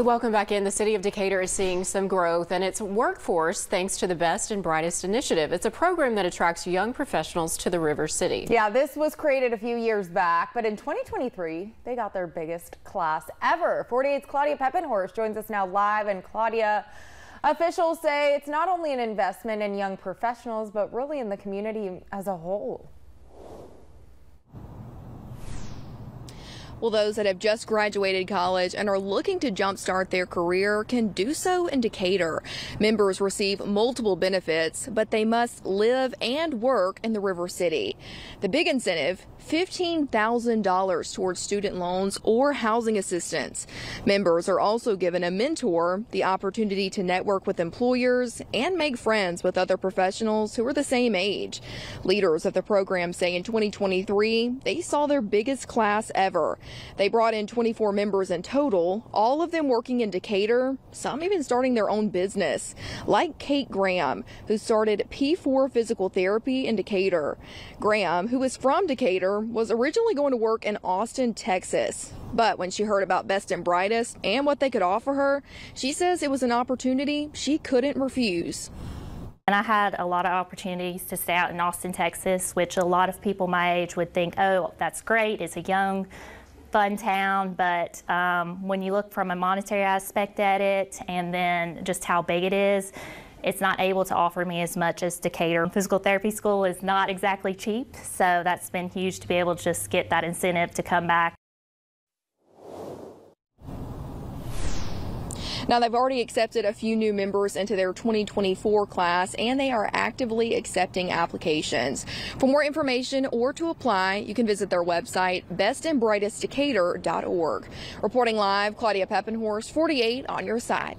Hey, welcome back in. The city of Decatur is seeing some growth in its workforce thanks to the Best and Brightest initiative. It's a program that attracts young professionals to the River City. Yeah, this was created a few years back, but in 2023, they got their biggest class ever. 48's Claudia Peppenhorst joins us now live, and Claudia, officials say it's not only an investment in young professionals, but really in the community as a whole. Well, those that have just graduated college and are looking to jumpstart their career can do so in Decatur. Members receive multiple benefits, but they must live and work in the River City. The big incentive $15,000 towards student loans or housing assistance. Members are also given a mentor, the opportunity to network with employers, and make friends with other professionals who are the same age. Leaders of the program say in 2023, they saw their biggest class ever. They brought in 24 members in total, all of them working in Decatur, some even starting their own business, like Kate Graham, who started P4 Physical Therapy in Decatur. Graham, who is from Decatur, was originally going to work in Austin, Texas. But when she heard about Best and Brightest and what they could offer her, she says it was an opportunity she couldn't refuse. And I had a lot of opportunities to stay out in Austin, Texas, which a lot of people my age would think, oh, that's great. It's a young fun town, but um, when you look from a monetary aspect at it and then just how big it is, it's not able to offer me as much as Decatur. Physical therapy school is not exactly cheap, so that's been huge to be able to just get that incentive to come back. Now, they've already accepted a few new members into their 2024 class, and they are actively accepting applications. For more information or to apply, you can visit their website, bestandbrightestdecatur.org. Reporting live, Claudia Peppenhorst, 48 on your side.